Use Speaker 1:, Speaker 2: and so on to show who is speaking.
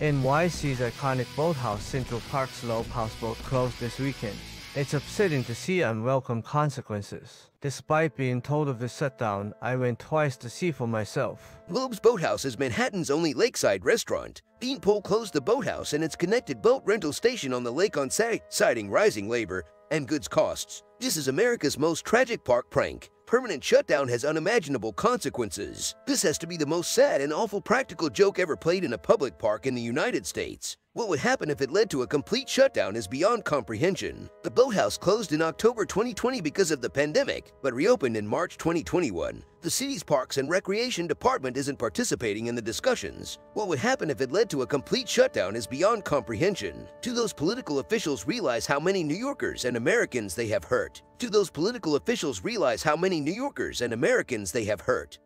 Speaker 1: NYC's iconic boathouse Central Park's Loeb Houseboat closed this weekend. It's upsetting to see unwelcome consequences. Despite being told of the shutdown, I went twice to see for myself.
Speaker 2: Loeb's Boathouse is Manhattan's only lakeside restaurant. Dean Poll closed the boathouse and its connected boat rental station on the lake on Saturday, citing rising labor and goods costs. This is America's most tragic park prank. Permanent shutdown has unimaginable consequences. This has to be the most sad and awful practical joke ever played in a public park in the United States. What would happen if it led to a complete shutdown is beyond comprehension. The boathouse closed in October 2020 because of the pandemic, but reopened in March 2021. The city's Parks and Recreation Department isn't participating in the discussions. What would happen if it led to a complete shutdown is beyond comprehension. Do those political officials realize how many New Yorkers and Americans they have hurt? Do those political officials realize how many New Yorkers and Americans they have hurt?